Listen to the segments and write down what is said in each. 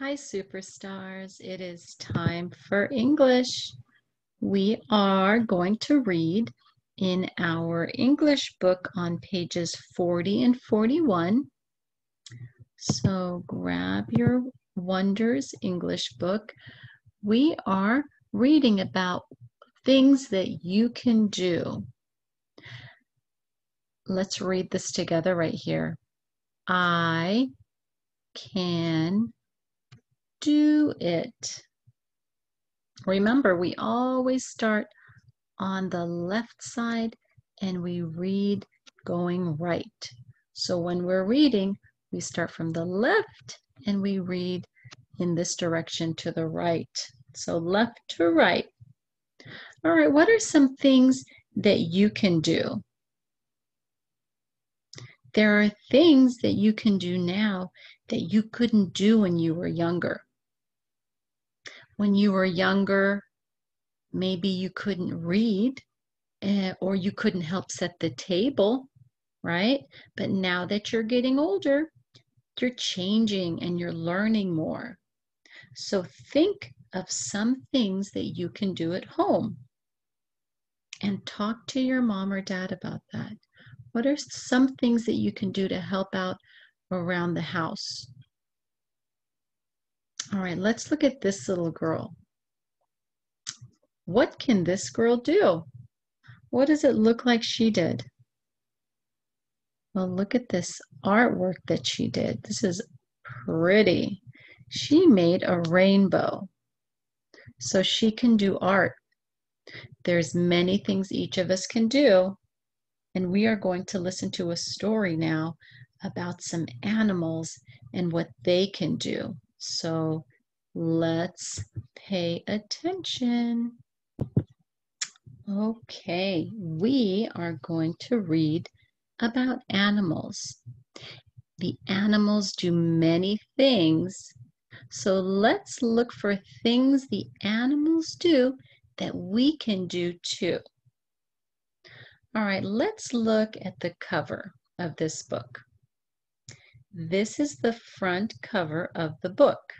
Hi, superstars. It is time for English. We are going to read in our English book on pages 40 and 41. So grab your Wonders English book. We are reading about things that you can do. Let's read this together right here. I can do it. Remember, we always start on the left side and we read going right. So when we're reading, we start from the left and we read in this direction to the right. So left to right. All right, what are some things that you can do? There are things that you can do now that you couldn't do when you were younger when you were younger, maybe you couldn't read uh, or you couldn't help set the table, right? But now that you're getting older, you're changing and you're learning more. So think of some things that you can do at home and talk to your mom or dad about that. What are some things that you can do to help out around the house? All right, let's look at this little girl. What can this girl do? What does it look like she did? Well, look at this artwork that she did. This is pretty. She made a rainbow. So she can do art. There's many things each of us can do. And we are going to listen to a story now about some animals and what they can do. So let's pay attention. Okay, we are going to read about animals. The animals do many things. So let's look for things the animals do that we can do too. All right, let's look at the cover of this book. This is the front cover of the book.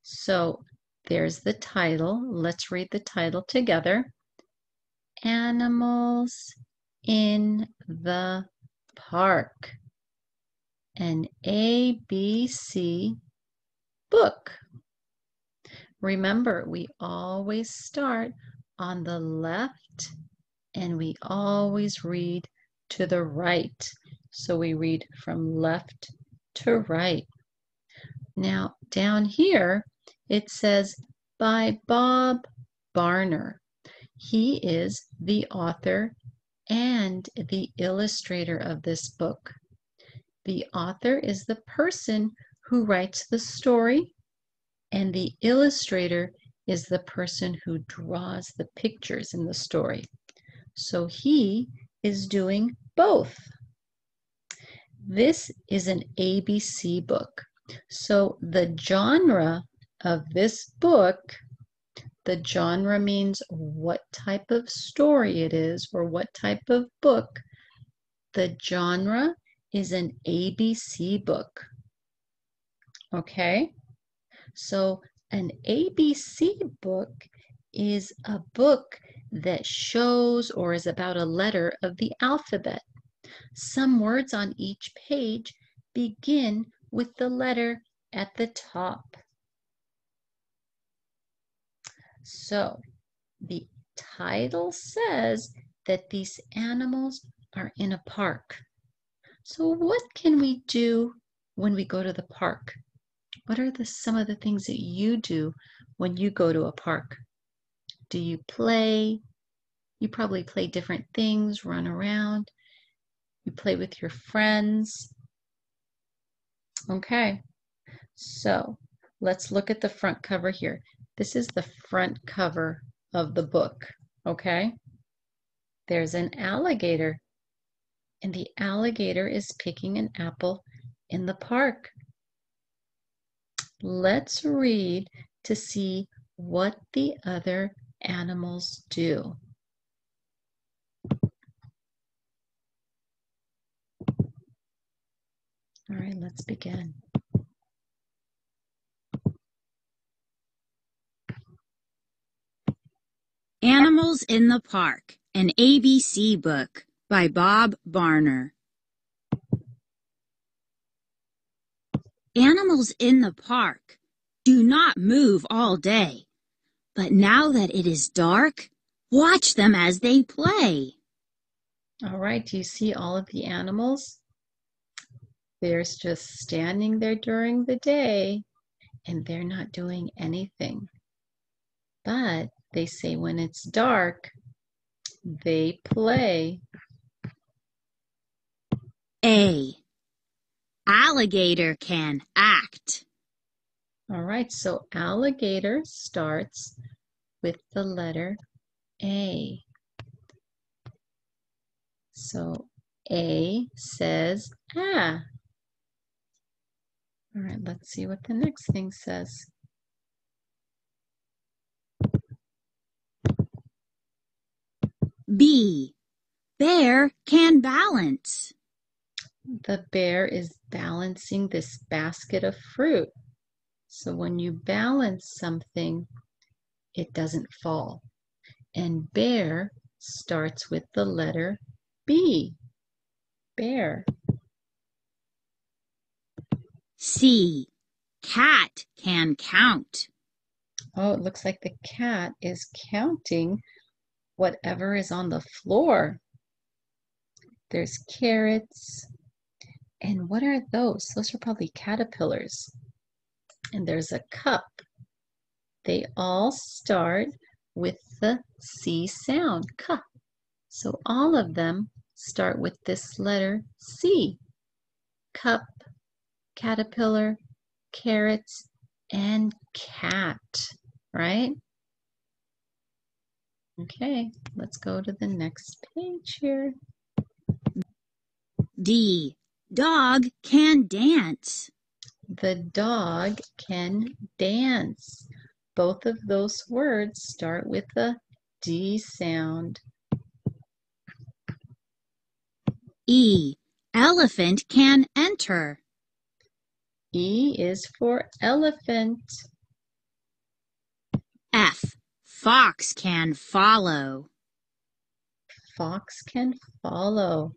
So there's the title. Let's read the title together. Animals in the Park. An ABC book. Remember, we always start on the left and we always read to the right. So we read from left to right. Now, down here, it says by Bob Barner. He is the author and the illustrator of this book. The author is the person who writes the story, and the illustrator is the person who draws the pictures in the story. So he is doing both. This is an ABC book. So the genre of this book, the genre means what type of story it is or what type of book. The genre is an ABC book. Okay? So an ABC book is a book that shows or is about a letter of the alphabet. Some words on each page begin with the letter at the top. So the title says that these animals are in a park. So what can we do when we go to the park? What are the, some of the things that you do when you go to a park? Do you play? You probably play different things, run around. You play with your friends. Okay, so let's look at the front cover here. This is the front cover of the book, okay? There's an alligator, and the alligator is picking an apple in the park. Let's read to see what the other animals do. All right, let's begin. Animals in the Park, an ABC book by Bob Barner. Animals in the park do not move all day, but now that it is dark, watch them as they play. All right, do you see all of the animals? They're just standing there during the day and they're not doing anything. But they say when it's dark, they play. A. Alligator can act. All right, so alligator starts with the letter A. So A says ah. All right, let's see what the next thing says. B. Bear can balance. The bear is balancing this basket of fruit. So when you balance something, it doesn't fall. And bear starts with the letter B. Bear. C. Cat can count. Oh, it looks like the cat is counting whatever is on the floor. There's carrots. And what are those? Those are probably caterpillars. And there's a cup. They all start with the C sound, cup. So all of them start with this letter C. Cup, caterpillar, carrots, and cat, right? Okay, let's go to the next page here. D. Dog can dance. The dog can dance. Both of those words start with the D sound. E. Elephant can enter. E is for elephant. F. Fox can follow. Fox can follow.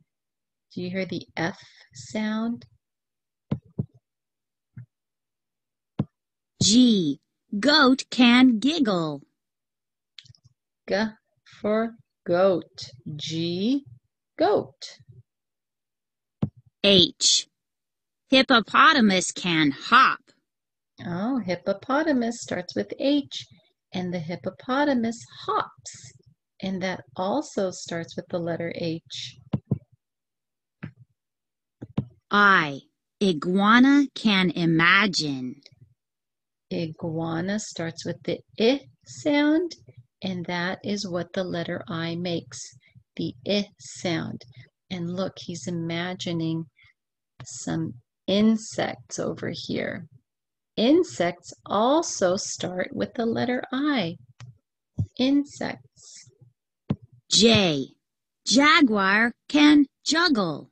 Do you hear the F sound? G. Goat can giggle. G for goat. G, goat. H. Hippopotamus can hop. Oh, hippopotamus starts with H, and the hippopotamus hops. And that also starts with the letter H. I. Iguana can imagine. Iguana starts with the I sound, and that is what the letter I makes, the I sound. And look, he's imagining some insects over here. Insects also start with the letter I. Insects. J. Jaguar can juggle.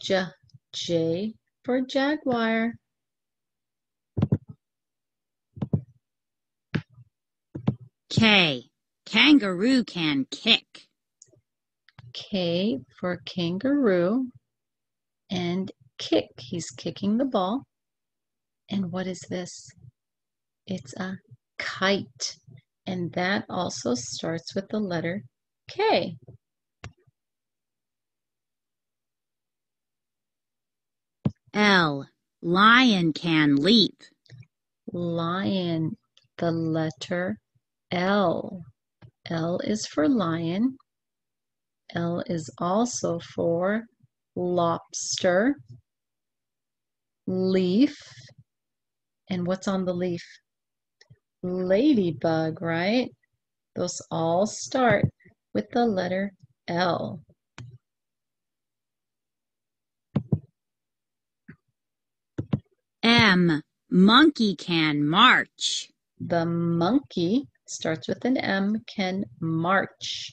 J, J for jaguar. K. Kangaroo can kick. K for kangaroo. And kick, he's kicking the ball. And what is this? It's a kite. And that also starts with the letter K. L. Lion can leap. Lion, the letter L. L is for lion. L is also for lobster, leaf, and what's on the leaf? Ladybug, right? Those all start with the letter L. M. Monkey can march. The monkey starts with an M, can march.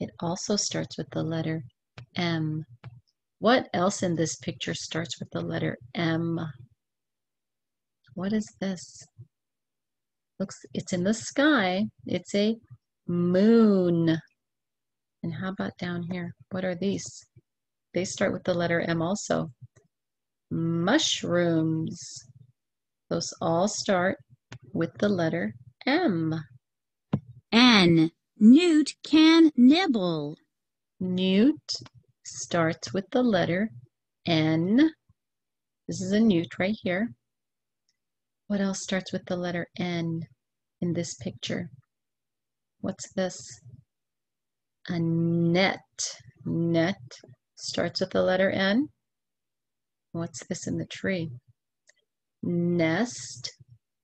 It also starts with the letter M. What else in this picture starts with the letter M? What is this? Looks, it's in the sky. It's a moon. And how about down here? What are these? They start with the letter M also. Mushrooms. Those all start with the letter M. N. Newt can nibble. Newt starts with the letter N. This is a newt right here. What else starts with the letter N in this picture? What's this? A net. Net starts with the letter N. What's this in the tree? Nest.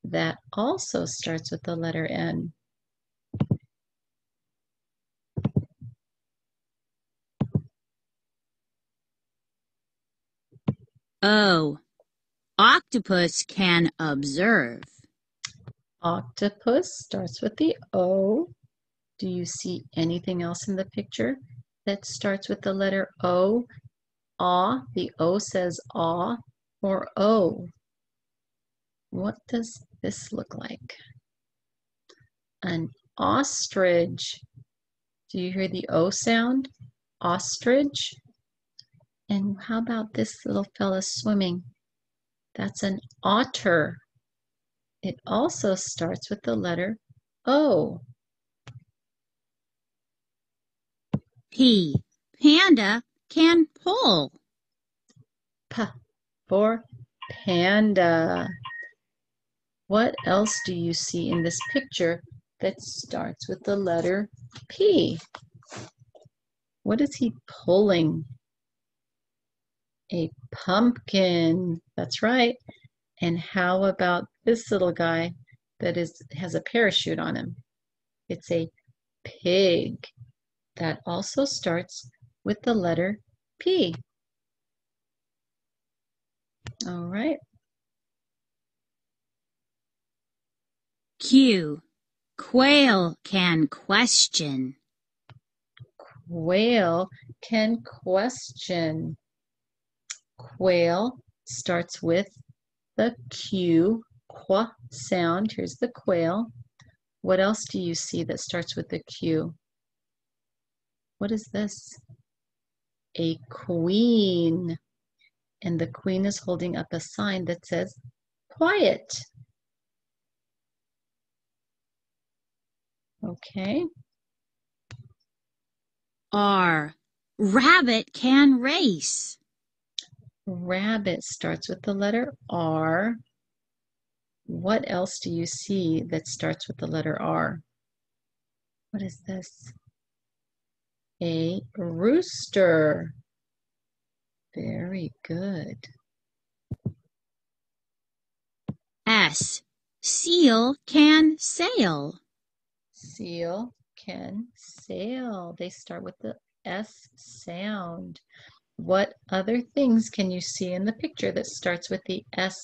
That also starts with the letter N. O. Octopus can observe. Octopus starts with the O. Do you see anything else in the picture that starts with the letter O? Aw, the O says aw or O. What does this look like? An ostrich. Do you hear the O sound? Ostrich. And how about this little fella swimming? That's an otter. It also starts with the letter O. P. Panda can pull. P for panda. What else do you see in this picture that starts with the letter P? What is he pulling? A pumpkin. That's right. And how about this little guy that is has a parachute on him? It's a pig. That also starts with the letter P. All right. Q. Quail can question. Quail can question. Quail starts with the Q, qua sound. Here's the quail. What else do you see that starts with the Q? What is this? A queen. And the queen is holding up a sign that says, quiet. Okay. R. Rabbit can race. Rabbit starts with the letter R. What else do you see that starts with the letter R? What is this? A rooster. Very good. S. Seal can sail. Seal can sail. They start with the S sound. What other things can you see in the picture that starts with the S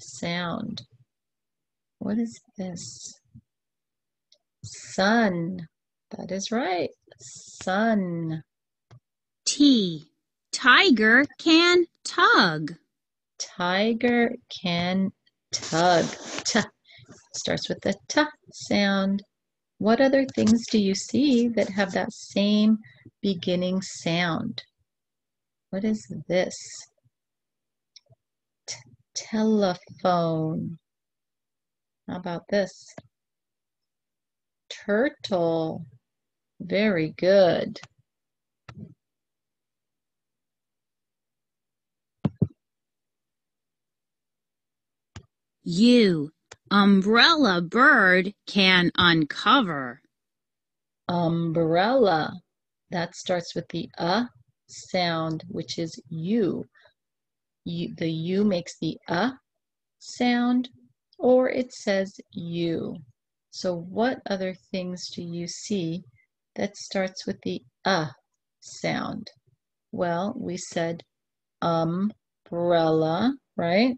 sound? What is this? Sun. That is right. Sun. T. Tiger can tug. Tiger can tug. T starts with the T sound. What other things do you see that have that same beginning sound? What is this? T telephone. How about this? Turtle. Very good. You, Umbrella bird can uncover. Umbrella. That starts with the uh sound, which is U. U the U makes the uh sound, or it says you. So what other things do you see that starts with the uh sound? Well, we said umbrella, right?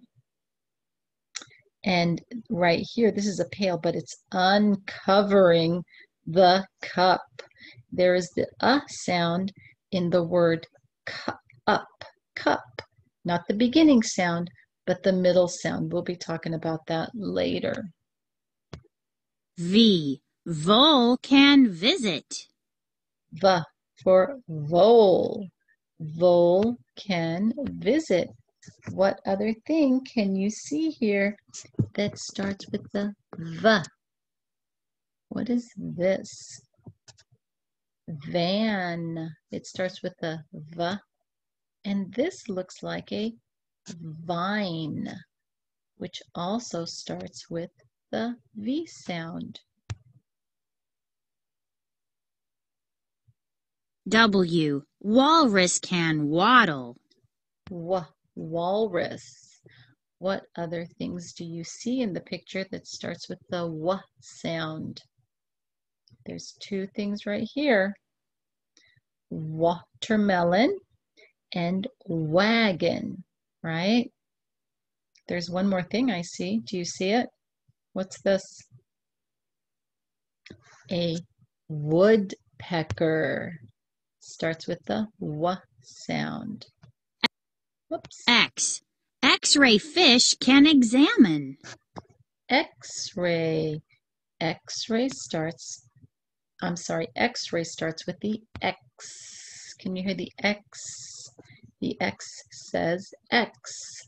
And right here, this is a pail, but it's uncovering the cup. There is the uh sound in the word cup, up, cup. Not the beginning sound, but the middle sound. We'll be talking about that later. V. Vole can visit. V for vole. Vole can visit. What other thing can you see here that starts with the V? What is this? Van. It starts with the V. And this looks like a vine, which also starts with the V sound. W. Walrus can waddle. W. Walrus. What other things do you see in the picture that starts with the W sound? There's two things right here. Watermelon and wagon, right? There's one more thing I see. Do you see it? What's this? A woodpecker. Starts with the W sound. Whoops. X. X-ray fish can examine. X-ray. X-ray starts, I'm sorry, X-ray starts with the X. Can you hear the X? The X says X.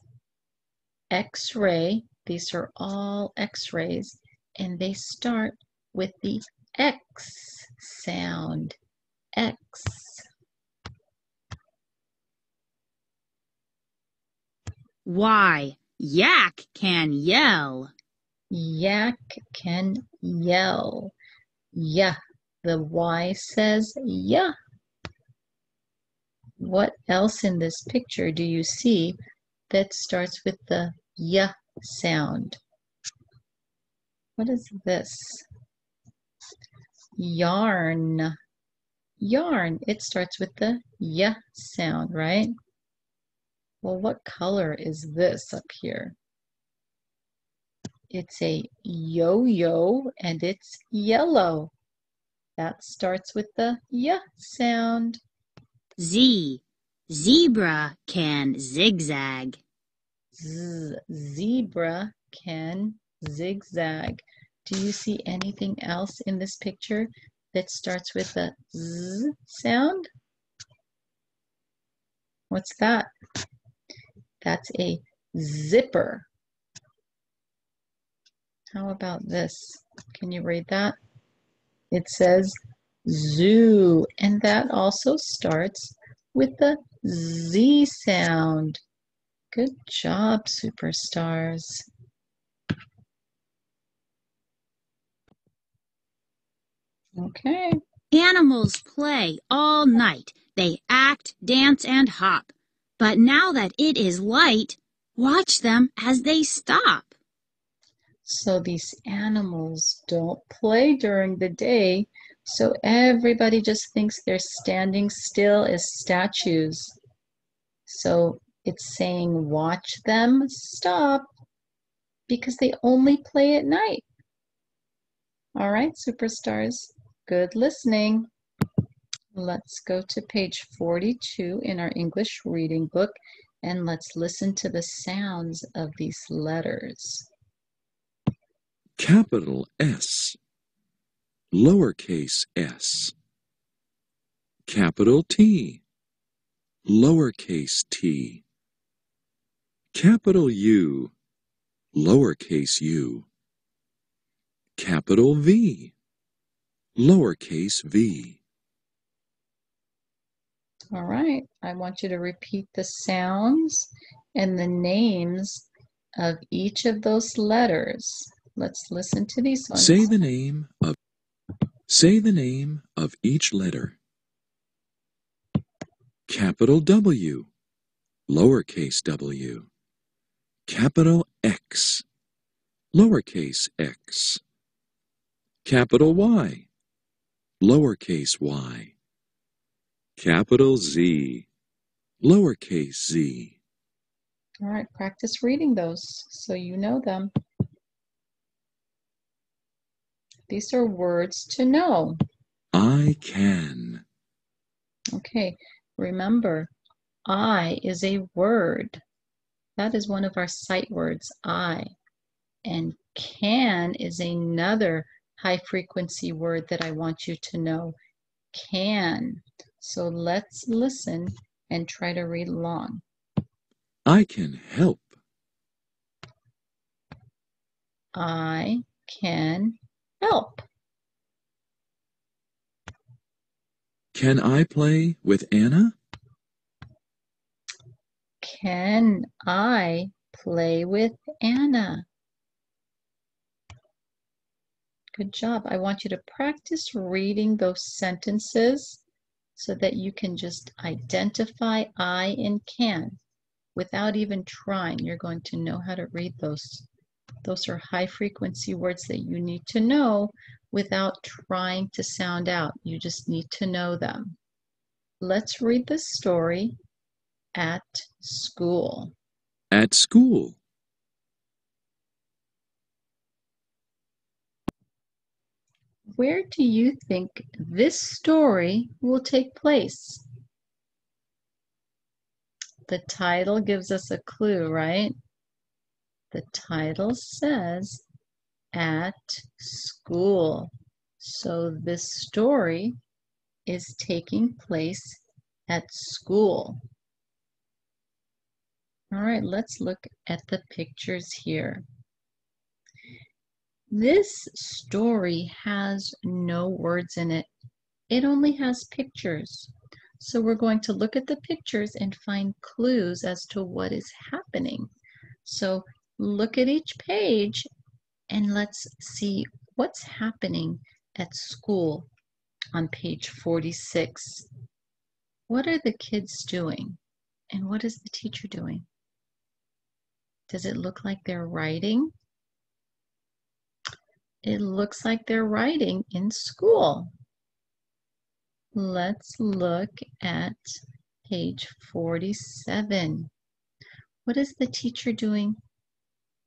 X-ray, these are all X-rays, and they start with the X sound. X. Y. Yak can yell. Yak can yell. Yeah. The Y says yeah. What else in this picture do you see that starts with the y sound? What is this? Yarn. Yarn. It starts with the y sound, right? Well, what color is this up here? It's a yo-yo and it's yellow. That starts with the y sound. Z. Zebra can zigzag. Z. Zebra can zigzag. Do you see anything else in this picture that starts with the Z sound? What's that? That's a zipper. How about this? Can you read that? It says zoo, and that also starts with the Z sound. Good job, superstars. Okay. Animals play all night. They act, dance, and hop. But now that it is light, watch them as they stop. So these animals don't play during the day, so everybody just thinks they're standing still as statues. So it's saying watch them stop because they only play at night. All right, superstars, good listening. Let's go to page 42 in our English reading book and let's listen to the sounds of these letters. Capital S, lowercase s. Capital T, lowercase t. Capital U, lowercase u. Capital V, lowercase v. All right, I want you to repeat the sounds and the names of each of those letters. Let's listen to these ones. Say the name of Say the name of each letter. Capital W, lowercase w. Capital X, lowercase x. Capital Y, lowercase y. Capital Z, lowercase z. All right, practice reading those so you know them. These are words to know. I can. Okay, remember, I is a word. That is one of our sight words, I. And can is another high frequency word that I want you to know? Can. So let's listen and try to read along. I can help. I can help. Can I play with Anna? Can I play with Anna? Good job. I want you to practice reading those sentences so that you can just identify I and can without even trying. You're going to know how to read those. Those are high frequency words that you need to know without trying to sound out. You just need to know them. Let's read the story at school. At school. Where do you think this story will take place? The title gives us a clue, right? The title says at school. So this story is taking place at school. All right, let's look at the pictures here. This story has no words in it. It only has pictures. So we're going to look at the pictures and find clues as to what is happening. So look at each page and let's see what's happening at school on page 46. What are the kids doing? And what is the teacher doing? Does it look like they're writing? It looks like they're writing in school. Let's look at page 47. What is the teacher doing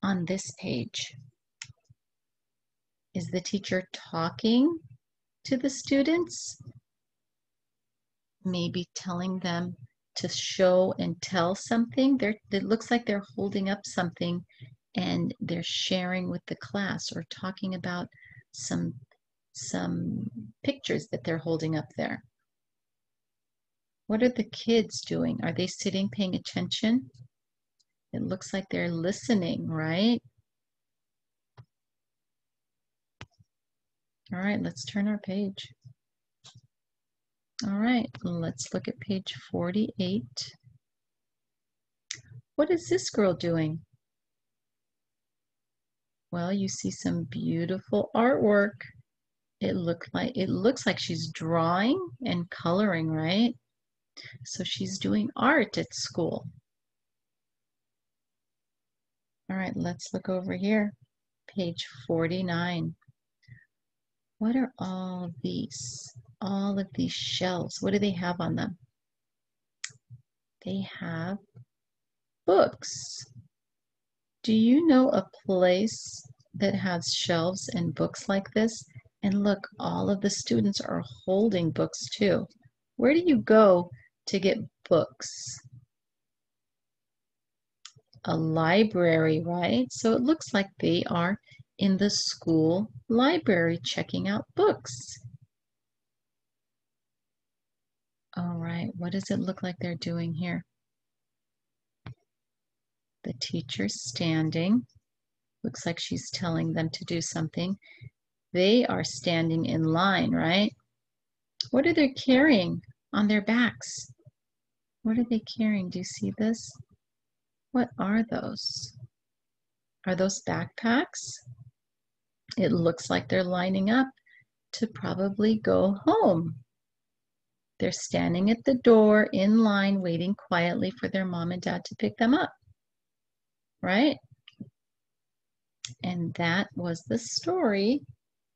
on this page? Is the teacher talking to the students? Maybe telling them to show and tell something? They're, it looks like they're holding up something and they're sharing with the class or talking about some some pictures that they're holding up there. What are the kids doing? Are they sitting paying attention? It looks like they're listening, right? All right, let's turn our page. All right, let's look at page 48. What is this girl doing? Well, you see some beautiful artwork. It look like it looks like she's drawing and coloring, right? So she's doing art at school. All right, let's look over here. Page 49. What are all these? All of these shelves. What do they have on them? They have books. Do you know a place that has shelves and books like this? And look, all of the students are holding books too. Where do you go to get books? A library, right? So it looks like they are in the school library checking out books. All right, what does it look like they're doing here? The teacher's standing. Looks like she's telling them to do something. They are standing in line, right? What are they carrying on their backs? What are they carrying? Do you see this? What are those? Are those backpacks? It looks like they're lining up to probably go home. They're standing at the door in line, waiting quietly for their mom and dad to pick them up right? And that was the story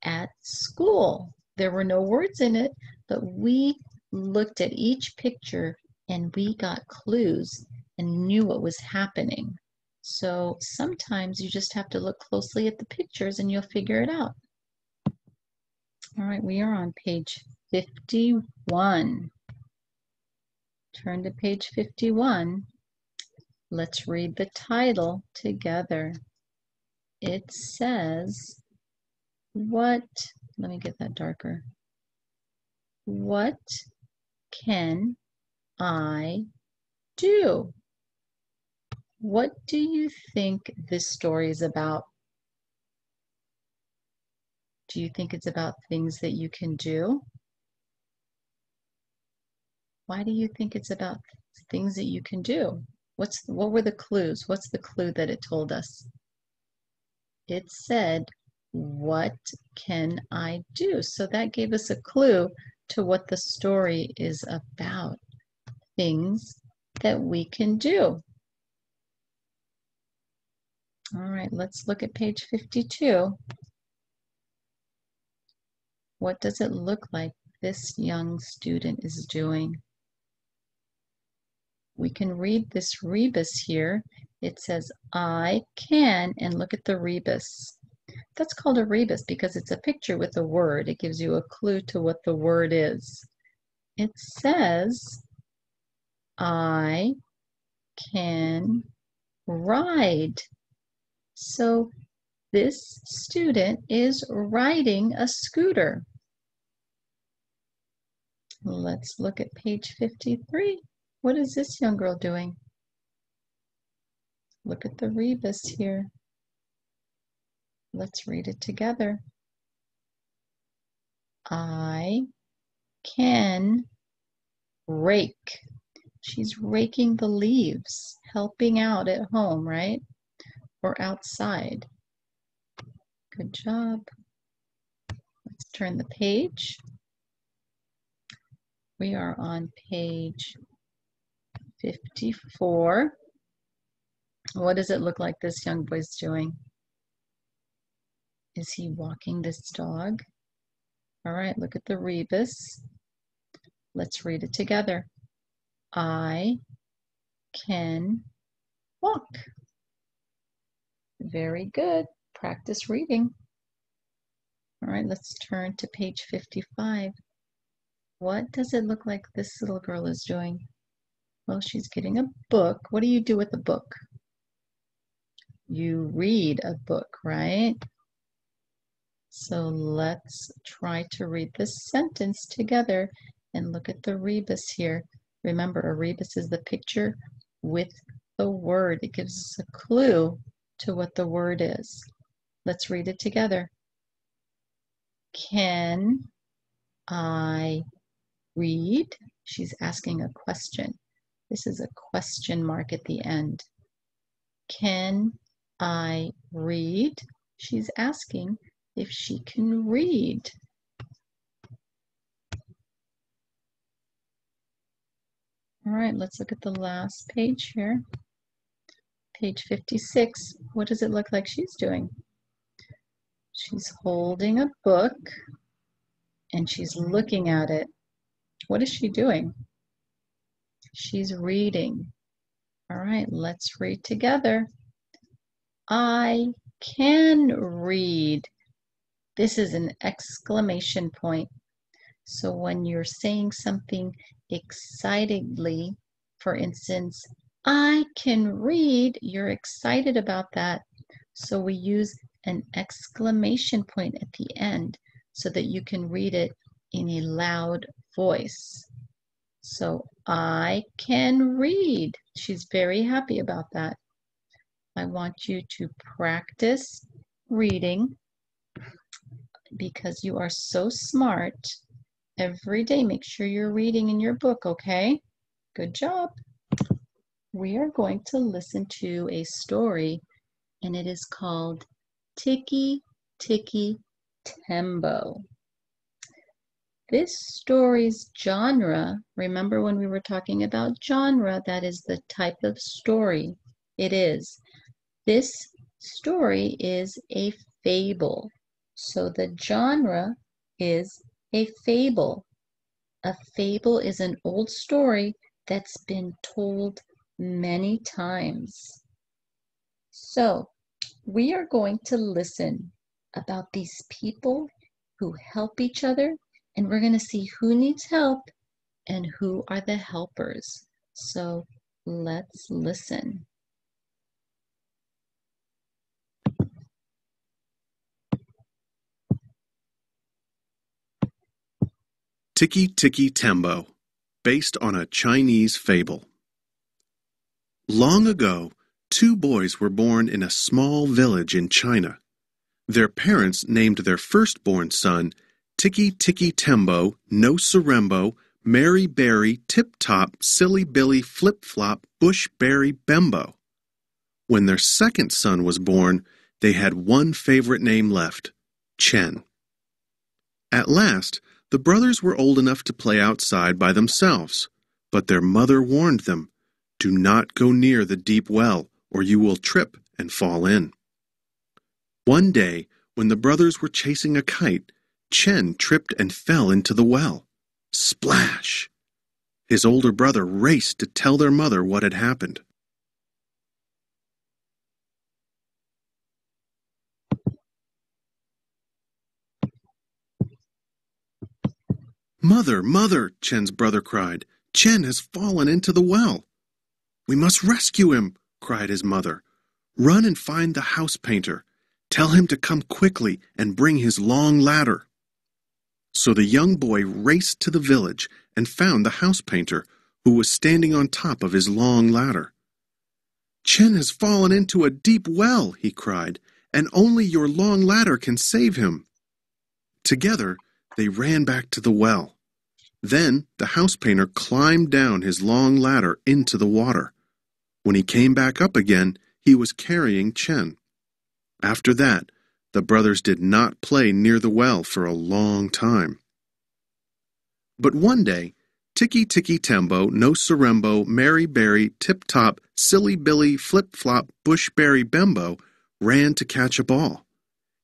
at school. There were no words in it, but we looked at each picture and we got clues and knew what was happening. So sometimes you just have to look closely at the pictures and you'll figure it out. All right, we are on page 51. Turn to page 51 Let's read the title together. It says, What, let me get that darker. What can I do? What do you think this story is about? Do you think it's about things that you can do? Why do you think it's about things that you can do? What's what were the clues? What's the clue that it told us? It said, "What can I do?" So that gave us a clue to what the story is about. Things that we can do. All right, let's look at page 52. What does it look like this young student is doing? We can read this rebus here. It says, I can, and look at the rebus. That's called a rebus because it's a picture with a word. It gives you a clue to what the word is. It says, I can ride. So this student is riding a scooter. Let's look at page 53. What is this young girl doing? Look at the rebus here. Let's read it together. I can rake. She's raking the leaves, helping out at home, right? Or outside. Good job. Let's turn the page. We are on page 54. What does it look like this young boy's doing? Is he walking this dog? All right, look at the rebus. Let's read it together. I can walk. Very good. Practice reading. All right, let's turn to page 55. What does it look like this little girl is doing? Well, she's getting a book. What do you do with a book? You read a book, right? So let's try to read this sentence together and look at the rebus here. Remember, a rebus is the picture with the word. It gives us a clue to what the word is. Let's read it together. Can I read? She's asking a question. This is a question mark at the end. Can I read? She's asking if she can read. All right, let's look at the last page here. Page 56. What does it look like she's doing? She's holding a book and she's looking at it. What is she doing? She's reading. All right, let's read together. I can read. This is an exclamation point. So when you're saying something excitedly, for instance, I can read, you're excited about that. So we use an exclamation point at the end so that you can read it in a loud voice. So I can read. She's very happy about that. I want you to practice reading because you are so smart. Every day, make sure you're reading in your book, okay? Good job. We are going to listen to a story, and it is called Tikki Tikki Tembo. This story's genre, remember when we were talking about genre, that is the type of story it is. This story is a fable. So the genre is a fable. A fable is an old story that's been told many times. So, we are going to listen about these people who help each other, and we're going to see who needs help and who are the helpers. So, let's listen. Tikki Tikki Tembo, based on a Chinese fable. Long ago, two boys were born in a small village in China. Their parents named their firstborn son Tikki Tikki Tembo, No Sarembo, Mary Berry, Tip Top, Silly Billy, Flip Flop, Bush Berry, Bembo. When their second son was born, they had one favorite name left Chen. At last, the brothers were old enough to play outside by themselves, but their mother warned them Do not go near the deep well, or you will trip and fall in. One day, when the brothers were chasing a kite, Chen tripped and fell into the well. Splash! His older brother raced to tell their mother what had happened. Mother, mother, Chen's brother cried. Chen has fallen into the well. We must rescue him, cried his mother. Run and find the house painter. Tell him to come quickly and bring his long ladder. So the young boy raced to the village and found the house painter, who was standing on top of his long ladder. Chen has fallen into a deep well, he cried, and only your long ladder can save him. Together, they ran back to the well. Then the house painter climbed down his long ladder into the water. When he came back up again, he was carrying Chen. After that, the brothers did not play near the well for a long time. But one day, Tikki Tikki Tembo, No Sarembo, Mary Berry, Tip Top, Silly Billy, Flip Flop, Bushberry Bembo ran to catch a ball.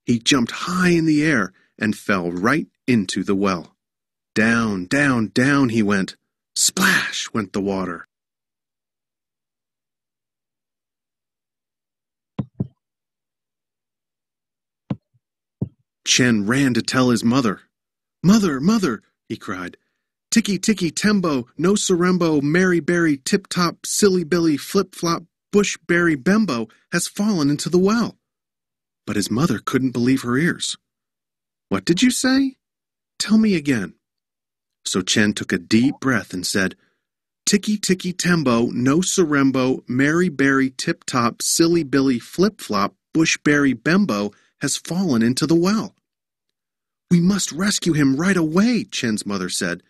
He jumped high in the air and fell right into the well. Down, down, down he went. Splash went the water. Chen ran to tell his mother. Mother, mother, he cried. Tikki tikki Tembo, No Sarembo, Mary Berry, Tip Top, Silly Billy, Flip Flop, Bushberry Bembo has fallen into the well. But his mother couldn't believe her ears. What did you say? Tell me again. So Chen took a deep breath and said, Tikki tikki Tembo, No Sarembo, Mary Berry, Tip Top, Silly Billy, Flip Flop, Bushberry Bembo has fallen into the well. We must rescue him right away, Chen's mother said.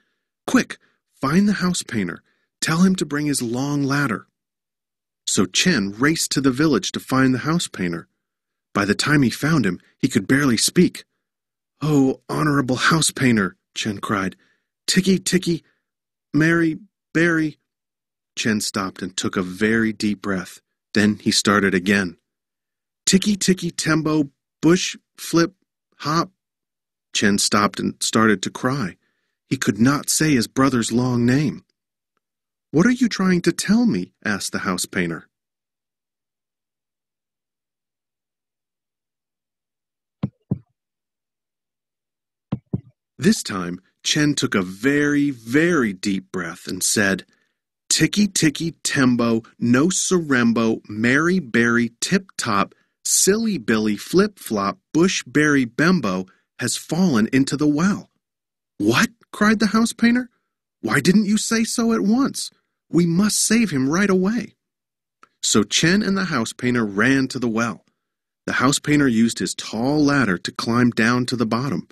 Quick, find the house painter. Tell him to bring his long ladder. So Chen raced to the village to find the house painter. By the time he found him, he could barely speak. Oh, honorable house painter, Chen cried. Tikki, tikki, Mary, Berry. Chen stopped and took a very deep breath. Then he started again. Tikki, tikki, Tembo, Bush, Flip, Hop. Chen stopped and started to cry. He could not say his brother's long name. What are you trying to tell me? asked the house painter. This time, Chen took a very, very deep breath and said, Tikki tikki Tembo, No Sarembo, Mary Berry, Tip Top, Silly Billy, Flip Flop, bush berry Bembo has fallen into the well. What? cried the house painter. Why didn't you say so at once? We must save him right away. So Chen and the house painter ran to the well. The house painter used his tall ladder to climb down to the bottom.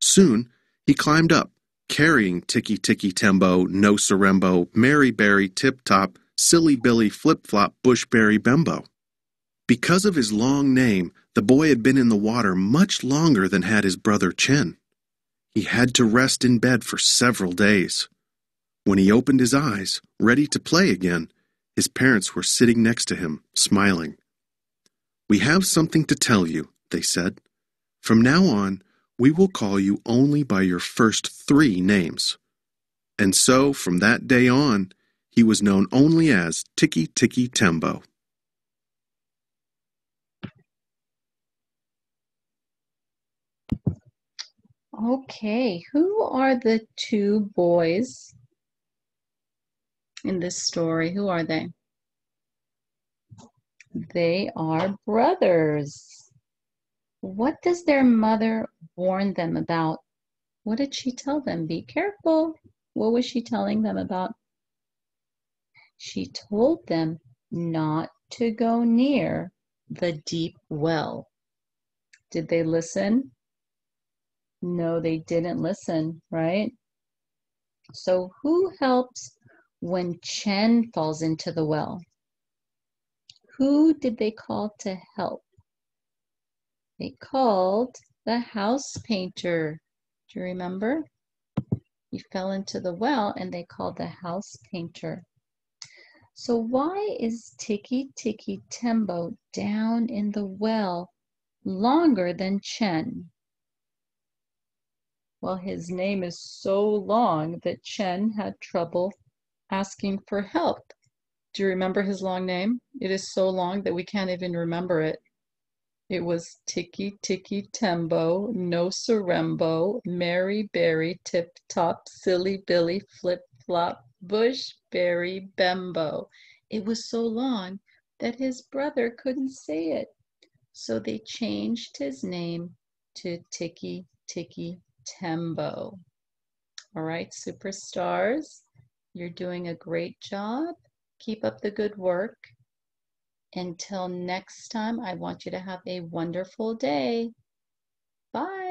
Soon, he climbed up, carrying Tikki Tikki Tembo, No Sarembo, Mary Berry, Tip Top, Silly Billy, Flip Flop, Bushberry Bembo. Because of his long name, the boy had been in the water much longer than had his brother Chen. He had to rest in bed for several days. When he opened his eyes, ready to play again, his parents were sitting next to him, smiling. We have something to tell you, they said. From now on, we will call you only by your first three names. And so, from that day on, he was known only as Tikki Tikki Tembo. Okay, who are the two boys in this story? Who are they? They are brothers. What does their mother warn them about What did she tell them? Be careful. What was she telling them about? She told them not to go near the deep well. Did they listen? No, they didn't listen, right? So who helps when Chen falls into the well? Who did they call to help? They called the house painter. Do you remember? He fell into the well and they called the house painter. So why is Tikki Tikki Tembo down in the well longer than Chen? Well, his name is so long that Chen had trouble asking for help. Do you remember his long name? It is so long that we can't even remember it. It was Tikki Tikki Tembo, No Sarembo, Mary Berry, Tip Top, Silly Billy, Flip Flop, Bush Berry, Bembo. It was so long that his brother couldn't say it. So they changed his name to Tikki Tikki Tembo. All right, superstars, you're doing a great job. Keep up the good work. Until next time, I want you to have a wonderful day. Bye.